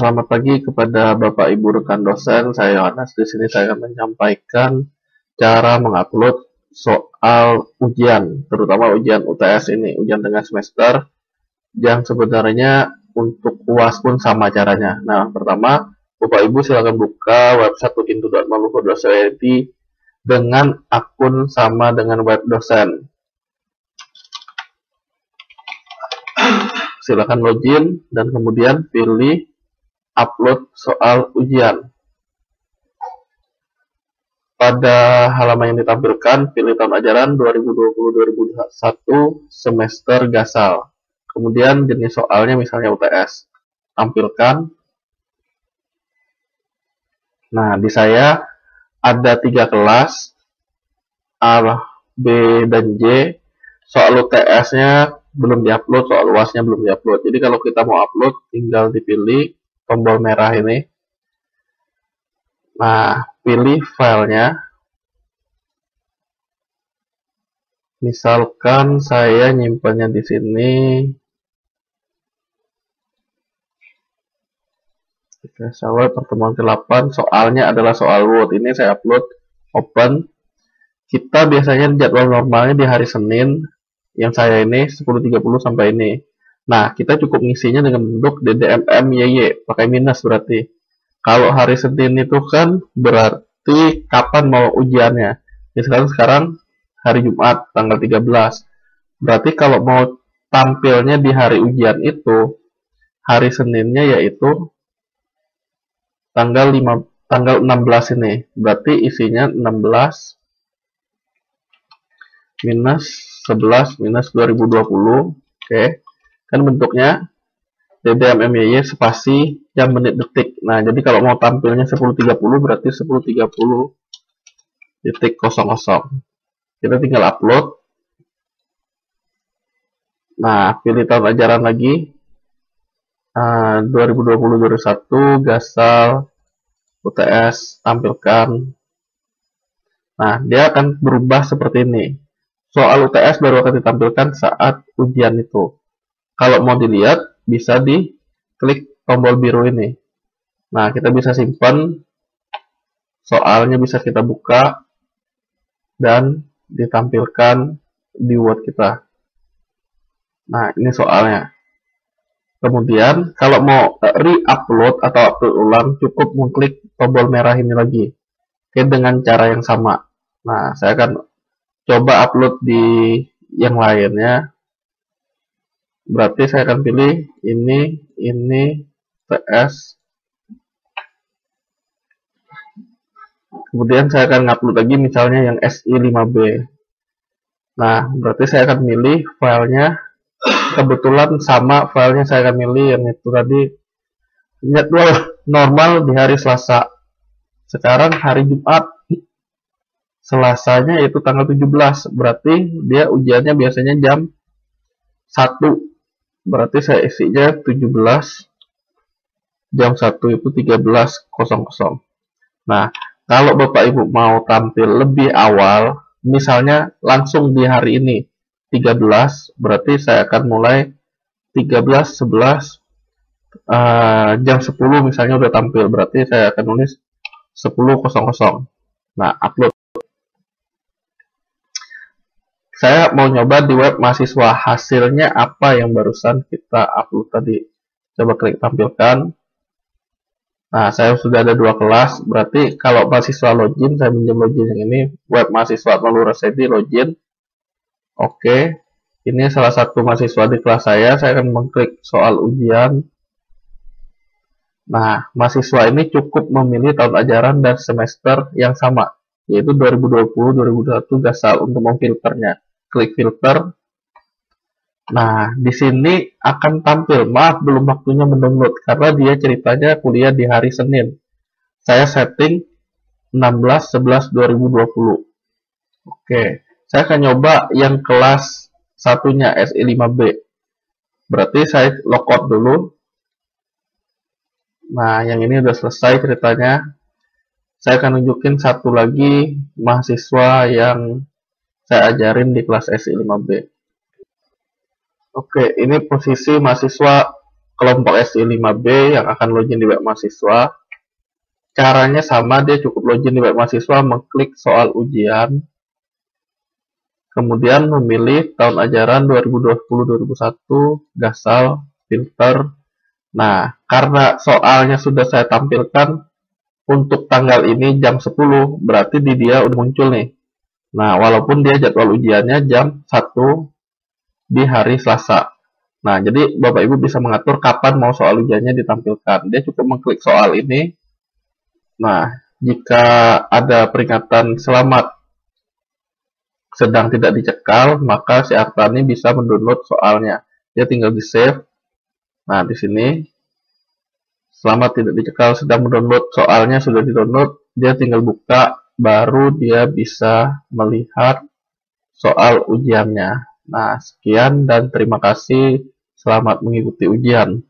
Selamat pagi kepada Bapak Ibu rekan dosen. Saya Yohanes. Di sini saya akan menyampaikan cara mengupload soal ujian, terutama ujian UTS ini, ujian tengah semester, yang sebenarnya untuk UAS pun sama caranya. Nah, pertama, Bapak Ibu silakan buka website tukintu.maluku.id dengan akun sama dengan web dosen. Silakan login dan kemudian pilih upload soal ujian. Pada halaman yang ditampilkan, pilih tahun ajaran 2020-2021 semester gasal. Kemudian jenis soalnya misalnya UTS. Tampilkan. Nah, di saya ada tiga kelas, A, B, dan J. Soal UTS-nya belum diupload, soal UAS-nya belum diupload. Jadi kalau kita mau upload, tinggal dipilih tombol merah ini. Nah, pilih filenya. Misalkan saya nyimpannya di sini. Oke, saya pertemuan ke-8 soalnya adalah soal Word. Ini saya upload open. Kita biasanya jadwal normalnya di hari Senin. Yang saya ini 10.30 sampai ini. Nah, kita cukup ngisinya dengan bentuk DDMM YY, pakai minus berarti. Kalau hari Senin itu kan berarti kapan mau ujiannya. Ya sekarang sekarang hari Jumat tanggal 13. Berarti kalau mau tampilnya di hari ujian itu hari Seninnya yaitu tanggal 5 tanggal 16 ini. Berarti isinya 16 minus 11 minus 2020. Oke. Okay kan bentuknya DDMMYY spasi jam menit detik. Nah jadi kalau mau tampilnya 10.30 berarti 10.30 detik 00 kita tinggal upload. Nah pilih tahun ajaran lagi. Uh, 2020-2021 gasal UTS tampilkan. Nah dia akan berubah seperti ini. Soal UTS baru akan ditampilkan saat ujian itu kalau mau dilihat, bisa di klik tombol biru ini. Nah, kita bisa simpan, soalnya bisa kita buka, dan ditampilkan di Word kita. Nah, ini soalnya. Kemudian, kalau mau re-upload atau upload ulang, cukup mengklik tombol merah ini lagi. Oke, dengan cara yang sama. Nah, saya akan coba upload di yang lainnya berarti saya akan pilih ini ini TS kemudian saya akan ngupload lagi misalnya yang SI5B nah berarti saya akan milih filenya. Kebetulan sama filenya saya akan milih yang itu tadi. Jadwal normal di hari Selasa. Sekarang hari Jumat. Selasanya itu tanggal 17 berarti dia ujiannya biasanya jam 1 berarti saya isinya 17 jam 1 itu 13.00 nah kalau Bapak Ibu mau tampil lebih awal misalnya langsung di hari ini 13 berarti saya akan mulai 13 11 uh, jam 10 misalnya udah tampil berarti saya akan nulis 10.00 nah upload saya mau nyoba di web mahasiswa. Hasilnya apa yang barusan kita upload tadi? Coba klik tampilkan. Nah saya sudah ada dua kelas. Berarti kalau mahasiswa login saya minjem login yang ini. Web mahasiswa resedi login. Oke. Ini salah satu mahasiswa di kelas saya. Saya akan mengklik soal ujian. Nah mahasiswa ini cukup memilih tahun ajaran dan semester yang sama yaitu 2020-2021 gasal untuk memfilternya klik filter. Nah, di sini akan tampil, maaf belum waktunya mendownload karena dia ceritanya kuliah di hari Senin. Saya setting 16 11 2020. Oke, saya akan nyoba yang kelas satunya SI5B. Berarti saya logout dulu. Nah, yang ini udah selesai ceritanya. Saya akan nunjukin satu lagi mahasiswa yang saya ajarin di kelas SI 5B. Oke, ini posisi mahasiswa kelompok SI5B yang akan login di web mahasiswa. Caranya sama, dia cukup login di web mahasiswa, mengklik soal ujian, kemudian memilih tahun ajaran 2020-2021, gasal, filter. Nah, karena soalnya sudah saya tampilkan untuk tanggal ini jam 10, berarti di dia udah muncul nih. Nah, walaupun dia jadwal ujiannya jam 1 di hari Selasa. Nah, jadi Bapak Ibu bisa mengatur kapan mau soal ujiannya ditampilkan. Dia cukup mengklik soal ini. Nah, jika ada peringatan selamat sedang tidak dicekal, maka si Artani bisa mendownload soalnya. Dia tinggal di save. Nah, di sini selamat tidak dicekal sedang mendownload soalnya sudah di-download, dia tinggal buka baru dia bisa melihat soal ujiannya. Nah, sekian dan terima kasih. Selamat mengikuti ujian.